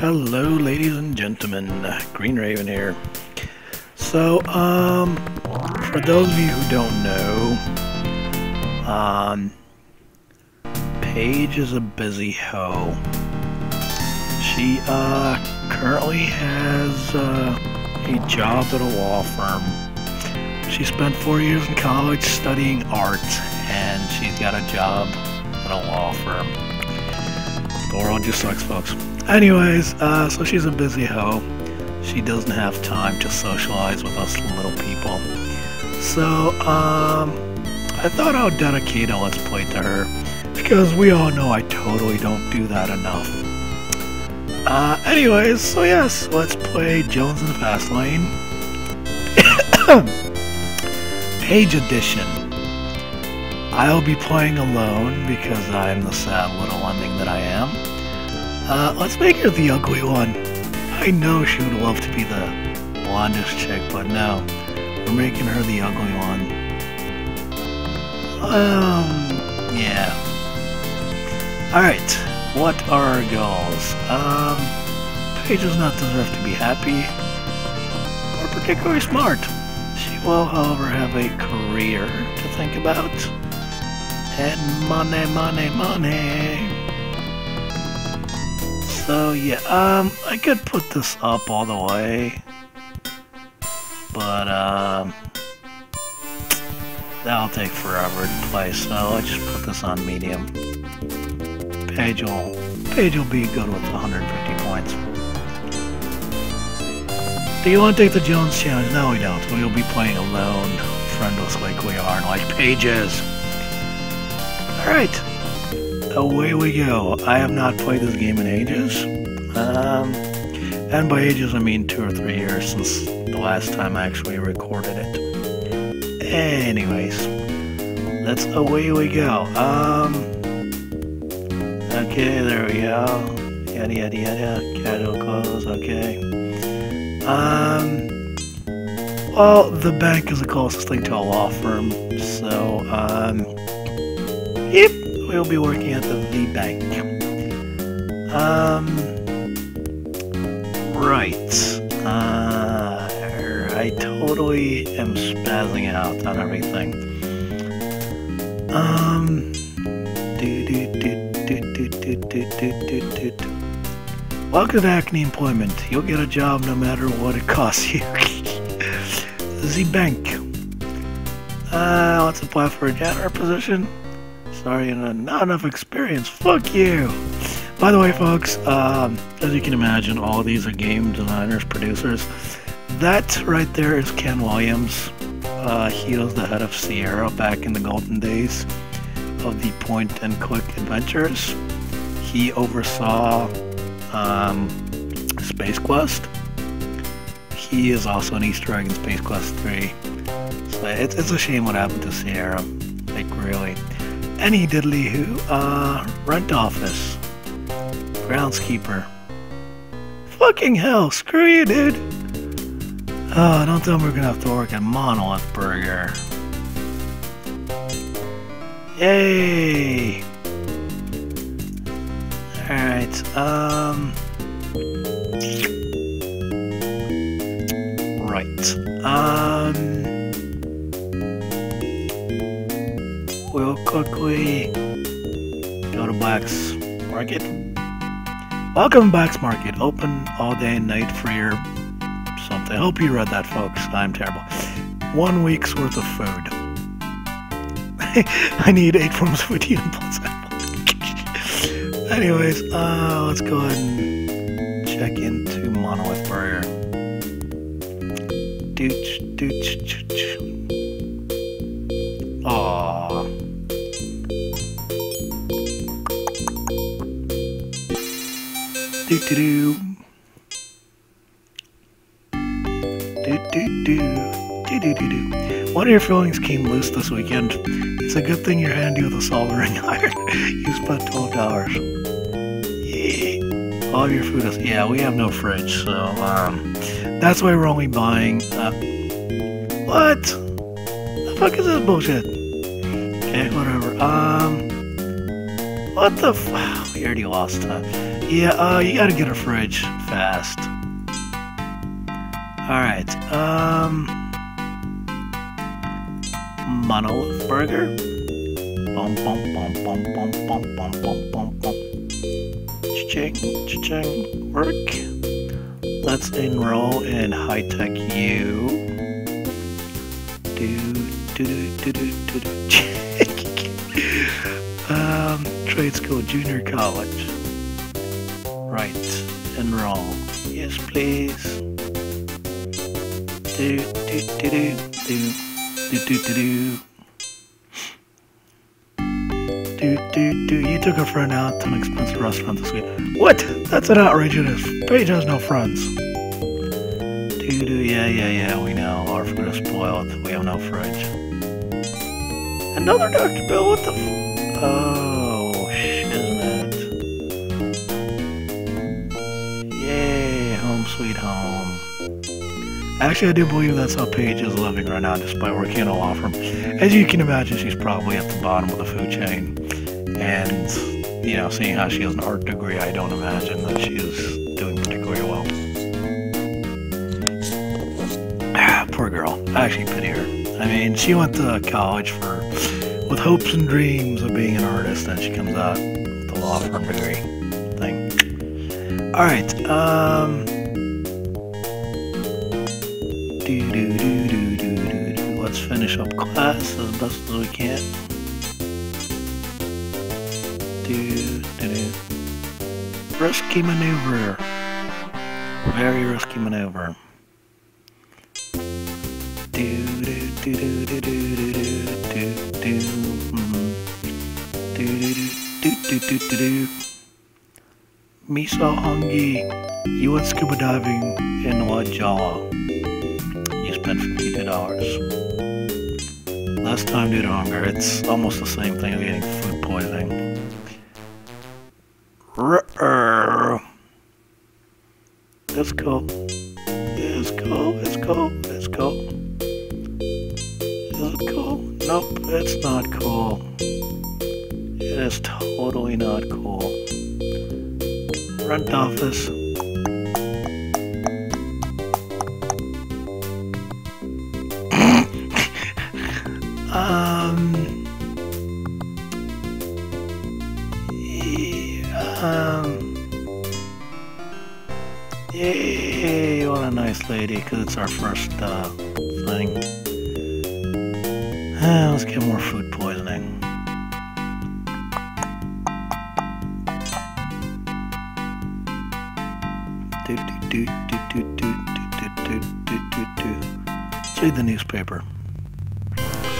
Hello, ladies and gentlemen. Green Raven here. So, um, for those of you who don't know, um, Paige is a busy hoe. She, uh, currently has, uh, a job at a law firm. She spent four years in college studying art, and she's got a job at a law firm. The world just sucks, folks. Anyways, uh, so she's a busy hoe. She doesn't have time to socialize with us little people. So, um, I thought I would dedicate a Let's Play to her, because we all know I totally don't do that enough. Uh, anyways, so yes, let's play Jones in the Fast Lane. Paige Edition. I'll be playing alone because I'm the sad little lemming that I am. Uh, let's make her the ugly one. I know she would love to be the blondest chick, but no. We're making her the ugly one. Um, yeah. Alright, what are our goals? Um, Paige does not deserve to be happy or particularly smart. She will, however, have a career to think about. And money, money, money. So yeah, um, I could put this up all the way, but um, that'll take forever to play. So I just put this on medium. Paige will Paige will be good with 150 points. Do you want to take the Jones challenge? No, we don't. We'll be playing alone, friendless like we are, and like Paige's. All right away we go. I have not played this game in ages. Um, and by ages, I mean two or three years since the last time I actually recorded it. Anyways, let's away we go. Um, okay, there we go. Yada yada yada. Casual clothes. Okay. Um. Well, the bank is the closest thing to a law firm, so um. Yep, we'll be working at the V Bank. Um, right. Uh, I totally am spazzing out on everything. Um, do do do do do do do do do. Welcome to Acne Employment. You'll get a job no matter what it costs you. Z Bank. Uh, let's apply for a janitor position. Sorry, and not enough experience. Fuck you. By the way, folks, um, as you can imagine, all these are game designers, producers. That right there is Ken Williams. Uh, he was the head of Sierra back in the golden days of the point and click adventures. He oversaw um, Space Quest. He is also an Easter egg in Space Quest 3. So it's, it's a shame what happened to Sierra. Like, really any diddly who, uh, rent office, groundskeeper. Fucking hell, screw you, dude. Oh, don't tell me we're gonna have to work at Monolith Burger. Yay! Alright, um... Right, um... we'll quickly go to Black's Market. Welcome Black's Market, open all day and night for your something. I hope you read that, folks. I'm terrible. One week's worth of food. I need eight forms of food plus Anyways, uh, let's go ahead and check into Monolith Burger. Dooch, dooch, Do do do. Do do. One of your fillings came loose this weekend. It's a good thing you're handy with a soldering iron. you spent twelve dollars. Yeah. All of your food is yeah. We have no fridge, so um, that's why we're only buying. Uh, what? The fuck is this bullshit? Okay, whatever. Um, what the? F We already lost time. Yeah, uh, you gotta get a fridge fast. Alright, um... Monolith Burger? Bum bum bum bum bum bum bum bum bum bum. Cha-ching, cha-ching, work. Let's enroll in high-tech U. Do, do, do, do, do, do. um, trade school, junior college. Right, enroll. Yes, please. Do, do, do, do, do, do, do, do, do. Do, do, do. You took a friend out to an expensive restaurant this week. What? That's an outrageous. Paige has no friends. Do, do, yeah, yeah, yeah, we know. Our food is spoiled. We have no fridge. Another Dr. Bill, what the f- Oh, Actually, I do believe that's how Paige is living right now, despite working in a law firm. As you can imagine, she's probably at the bottom of the food chain. And, you know, seeing how she has an art degree, I don't imagine that she is doing particularly well. Poor girl. I actually pity her. I mean, she went to college for with hopes and dreams of being an artist, and she comes out with a law firm degree thing. All right. Um. Do do do do do do do. Let's finish up class as best as we can. Do do do. Risky maneuver. Very risky maneuver. Do do do do do do do do do do. mhm. Do do do do do do. Me so hungry. You went scuba diving in Wajala. Dollars. Last time due to hunger, it's almost the same thing as getting food poisoning. Ruh-er. Let's go. Let's go. Let's go. Let's go. Is it cool? Nope, it's not cool. It is totally not cool. Front office. Yay, what a nice lady, because it's our first uh, thing. Ah, let's get more food poisoning. Do, do, do, let's read the newspaper.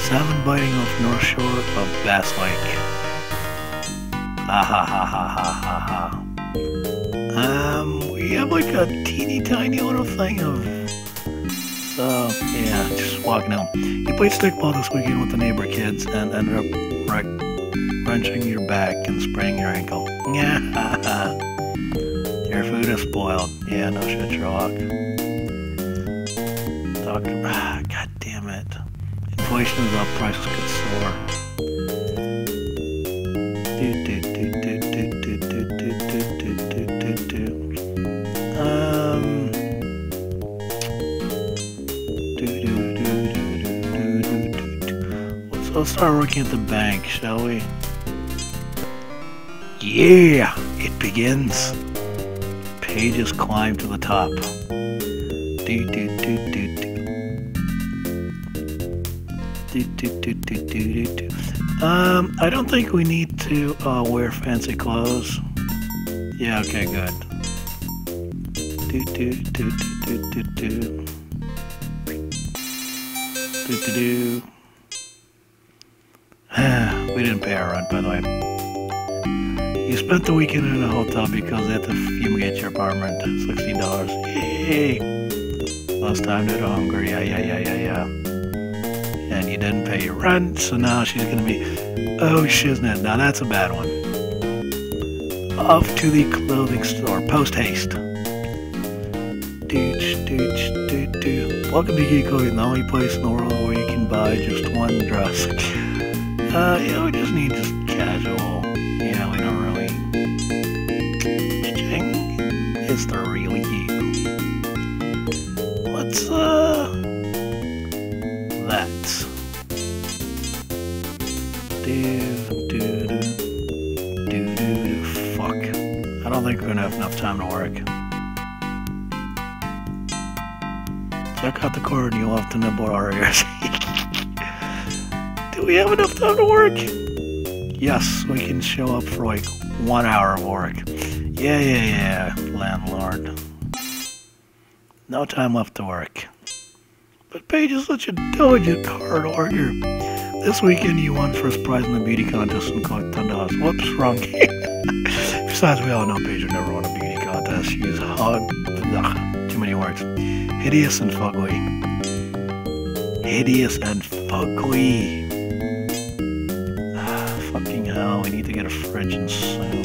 Salmon biting off north shore of Bass Lake. Ha ha ha ha ha ha. Have like a teeny tiny little thing of so, yeah, just walking out. You played stickball this weekend with the neighbor kids and ended up wreck- wrenching your back and spraining your ankle. Yeah, your food is spoiled. Yeah, no shit, Sherlock. Doctor, ah, god damn it. Inflation is up, prices could soar. Let's, start working at the bank, shall we? Yeah, it begins. Paige's climb to the top. Do, do, do, do. Do, do, do, do, do, do, do. Um, I don't think we need to uh, wear fancy clothes. Yeah, okay, good. Do, do, do, do, do, do, do. Do, do, do. we didn't pay our rent, by the way. You spent the weekend in a hotel because they had to fumigate your apartment. Sixteen dollars. Yay! Last time due to hunger. Yeah, yeah, yeah, yeah, yeah. And you didn't pay your rent, so now she's gonna be. Oh, shiznit. Now that's a bad one. Off to the clothing store. Post haste. Dooch, dooch, doo, doo. Welcome to Geek Clothing, the only place in the world where you can buy just one dress. Uh, yeah, we just need just casual. Yeah, we don't really. It's is the really you. Let's, uh. That. Do, do, do. Do, do, do. Fuck. I don't think we're gonna have enough time to work. Check out the card and you'll have to nibble our ears. Do we have enough time to work? Yes, we can show up for like one hour of work. Yeah, yeah, yeah, landlord. No time left to work. But Paige is such a diligent hard worker. This weekend you won first prize in the beauty contest and collect ten dollars. Whoops, wrong game. Besides, we all know Paige would never won a beauty contest. She's hard. Ugh, too many words. Hideous and fugly. Hideous and fugly. Get a fridge in soon.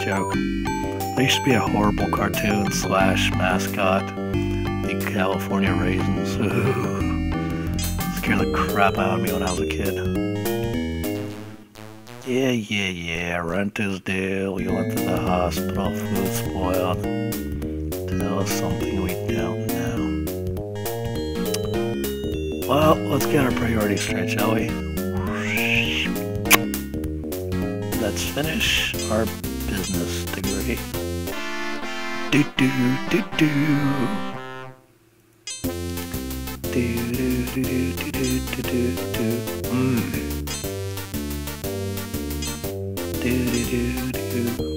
Joke. There used to be a horrible cartoon slash mascot, the California Raisins. Scared the crap out of me when I was a kid. Yeah, yeah, yeah, rent is due, we went to the hospital, food spoiled. Tell us something we don't know. Well, let's get our priorities straight, shall we? Let's finish our business degree. Do do do do. Do do do do do do do do. Mmm. Do do do. Do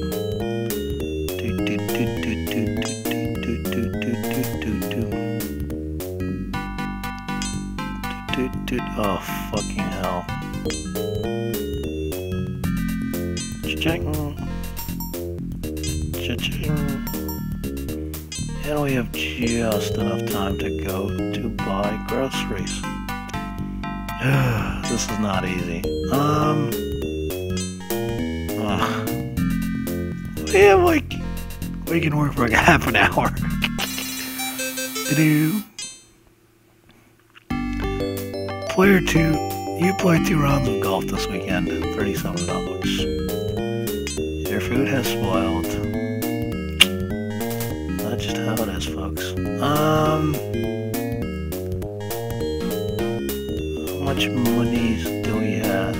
just enough time to go to buy groceries. this is not easy. Um. we have like. We can work for like half an hour. Do. Player two. You played two rounds of golf this weekend. Thirty-seven dollars. Your food has spoiled. How it is, folks. Um, how much monies do we have?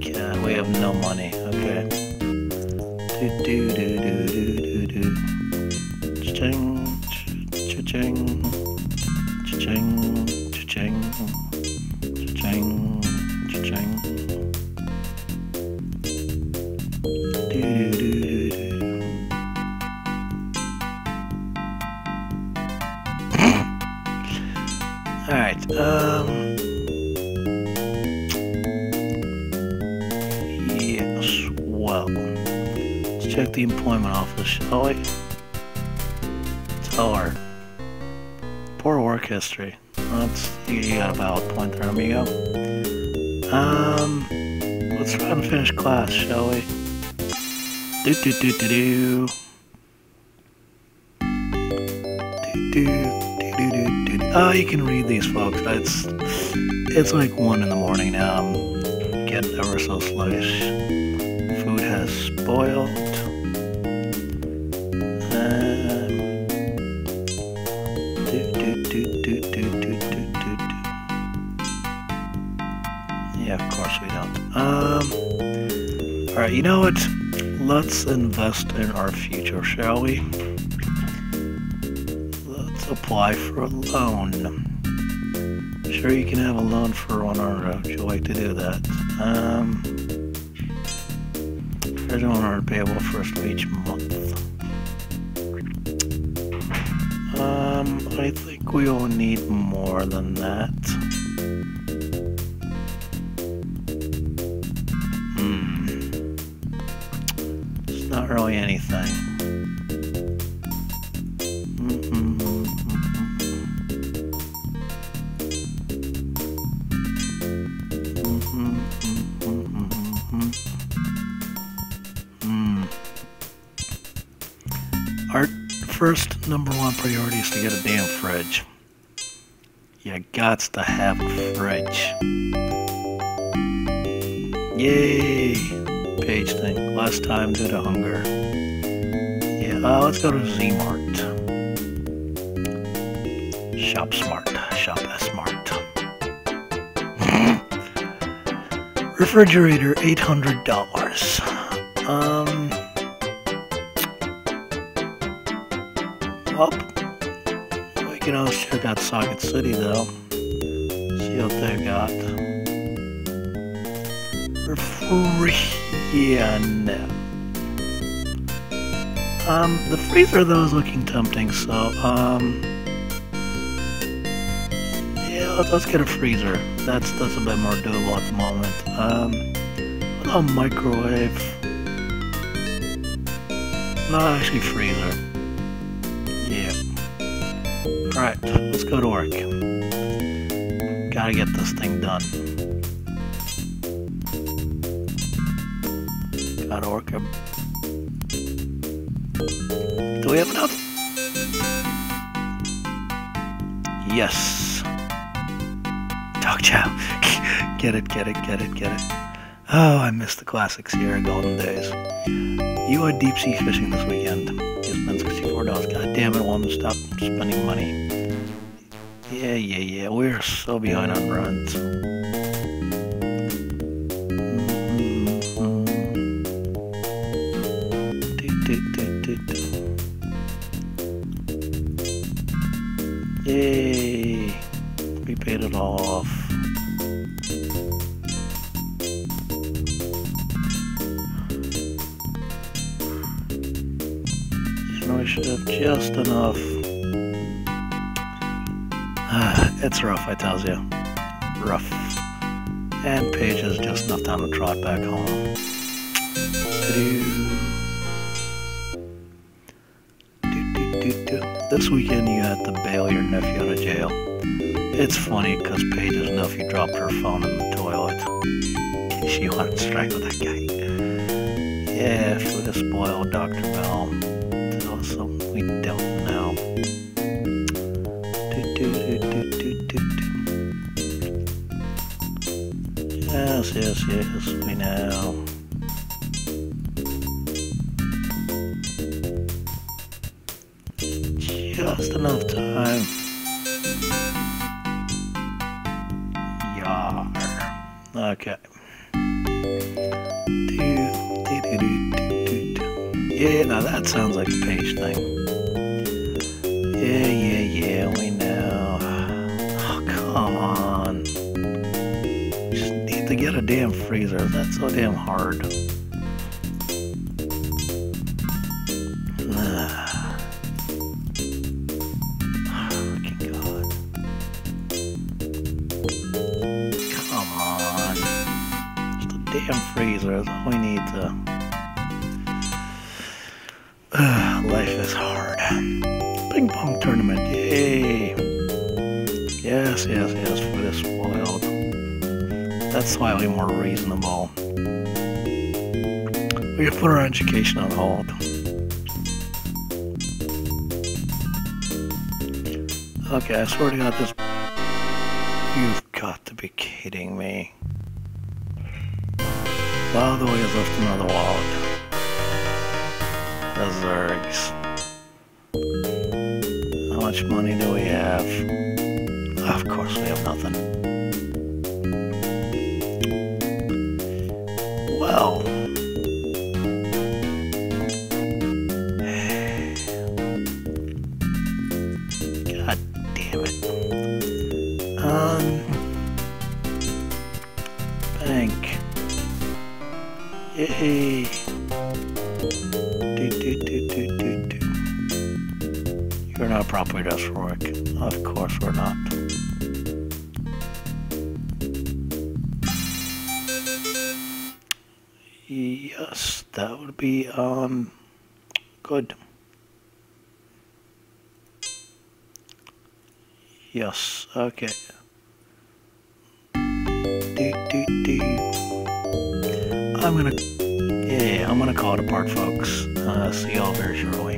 Yeah, we have no money. Okay. Do do do do do do do. Cha-ching, cha-ching, cha-ching, cha-ching, cha-ching, cha-ching. Do do um. Yes, well. Let's check the employment office, shall we? Tell her. Poor work history. That's, you got a valid point there, amigo. Um, let's try and finish class, shall we? Do do do do. Do Oh, you can read these, folks. It's it's like one in the morning now. I'm getting ever so sluggish. Food has spoiled. Uh, yeah, of course we don't. Um. All right, you know what? Let's invest in our future, shall we? Apply for a loan. Sure, you can have a loan for one hour. Would you like to do that? Um, here's one hour payable first of each month. Um, I think we will need more than that. Hmm. It's not really anything. First number one priority is to get a damn fridge. You got to have a fridge. Yay! Paige thing. Last time due to hunger. Yeah, uh, let's go to Z-Mart. Shop Smart. Shop S-Mart. Refrigerator, $800. Um... Well, we can always check out Socket City, though. See what they got. No. Um, the freezer, though, is looking tempting, so, um... Yeah, let's, let's get a freezer. That's, that's a bit more doable at the moment. Um, a microwave. No, actually freezer. Alright, let's go to work. Gotta get this thing done. Gotta work. Do we have enough? Yes. Dog chow. get it, get it, get it, get it. Oh, I miss the classic Sierra Golden days. You are deep sea fishing this weekend dollars. God damn it, woman, stop spending money. Yeah, yeah, yeah. We're so behind on runs. Enough. Ah, it's rough, I tells you. Rough. And Paige has just enough time to trot back home. This weekend you had to bail your nephew out of jail. It's funny because Paige's nephew dropped her phone in the toilet. She wanted to strangle that guy. Yeah, for the spoiled Dr. Bell so we don't know. Yes, yes, yes, we know. Just enough time. Yar. Okay. Yeah, now that sounds like a Paige thing. Yeah, yeah, yeah, we know. Oh, come on. Just need to get a damn freezer. That's so damn hard. Oh, come on. Just a damn freezer. That's all we need to... Life is hard. Ping pong tournament, yay! Yes, yes, yes, food is spoiled. That's slightly more reasonable. We have put our education on hold. Okay, I swear to God, this... You've got to be kidding me. By the way, I left another wallet. Zergs. How much money do we have? Of course we have nothing. Yes, that would be, um, good. Yes, okay. Do, do, do. I'm gonna, yeah, I'm gonna call it apart, folks. Uh, see y'all very shortly.